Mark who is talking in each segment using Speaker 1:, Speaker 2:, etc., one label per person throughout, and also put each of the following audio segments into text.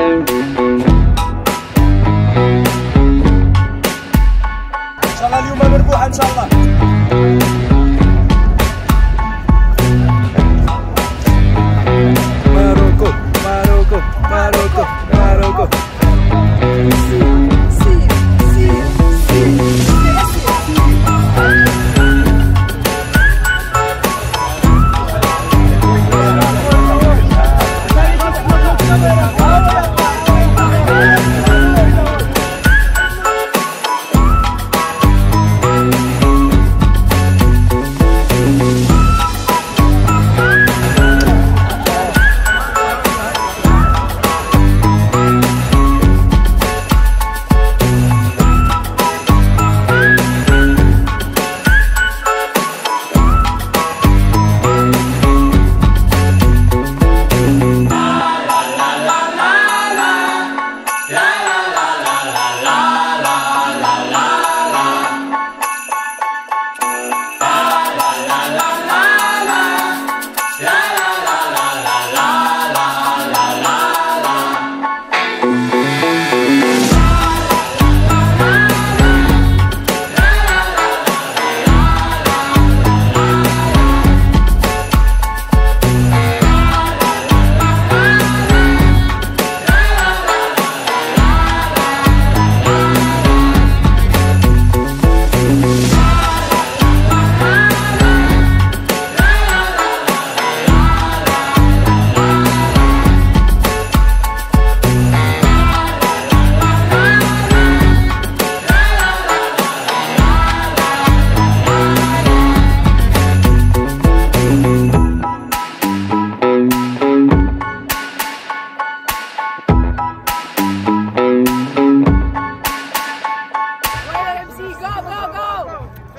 Speaker 1: ان شاء الله اليوم مربوحه ان شاء الله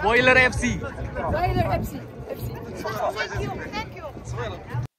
Speaker 2: Boiler FC.
Speaker 3: Boiler FC. FC. Thank you. Thank you.